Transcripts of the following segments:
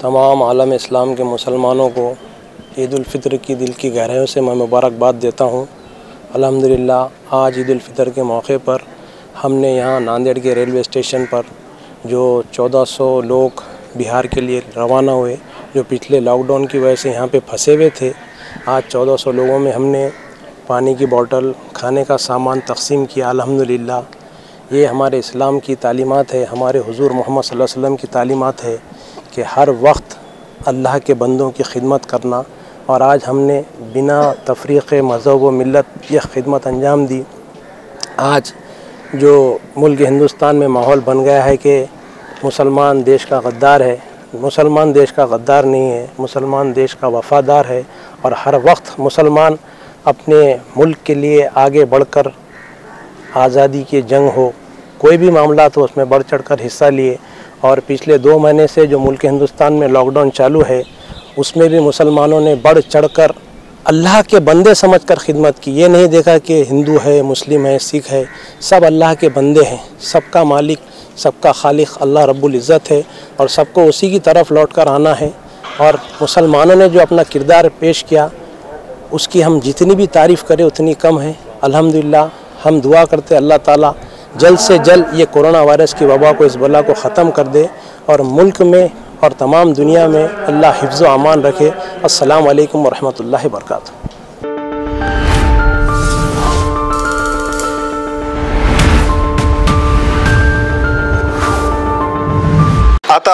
تمام عالم اسلام کے مسلمانوں کو عید الفطر کی دل کی گہرائیوں سے میں مبارکباد دیتا ہوں۔ الحمدللہ، آج عید الفطر کے موقع پر ہم نے یہاں ناندیڑ کے ریلوے اسٹیشن پر جو چودہ سو لوگ بہار کے لیے روانہ ہوئے، جو پچھلے لاک ڈاؤن کی وجہ سے یہاں پہ پھنسے ہوئے تھے، آج چودہ سو لوگوں میں ہم نے پانی کی بوٹل، کھانے کا سامان تقسیم کیا۔ الحمدللہ یہ ہمارے اسلام کی تعلیمات ہے، ہمارے حضور محمد صلی اللہ علیہ وسلم کی تعلیمات ہے کہ ہر وقت اللہ کے بندوں کی خدمت کرنا۔ اور آج ہم نے بنا تفریق مذہب و ملت یہ خدمت انجام دی۔ آج جو ملک ہندوستان میں ماحول بن گیا ہے کہ مسلمان دیش کا غدار ہے۔ مسلمان دیش کا غدار نہیں ہے، مسلمان دیش کا وفادار ہے۔ اور ہر وقت مسلمان اپنے ملک کے لیے آگے بڑھ کر آزادی کے جنگ ہو، کوئی بھی معاملہ تو اس میں بڑھ چڑھ کر حصہ لیے۔ اور پچھلے دو مہینے سے جو ملک ہندوستان میں لاک ڈاؤن چالو ہے، اس میں بھی مسلمانوں نے بڑھ چڑھ کر اللہ کے بندے سمجھ کر خدمت کی۔ یہ نہیں دیکھا کہ ہندو ہے، مسلم ہے، سکھ ہے، سب اللہ کے بندے ہیں۔ سب کا مالک، سب کا خالق اللہ رب العزت ہے۔ اور سب کو اسی کی طرف لوٹ کر آنا ہے۔ اور مسلمانوں نے جو اپنا کردار پیش کیا، اس کی ہم جتنی بھی تعریف کریں، اتنی کم ہے۔ الحمدللہ ہم دعا کرتے اللہ تعالیٰ جلد سے جلد یہ کرونا وائرس کی وبا کو اس بلا کو ختم کر دے اور ملک میں اور تمام دنیا میں اللہ حفظ و امان رکھے۔ السلام علیکم ورحمۃ اللہ وبرکاتہ۔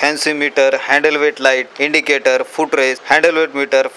fancy meter handle weight light indicator footrest handle weight meter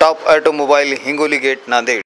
Top automobile Hingoli gate Nanded.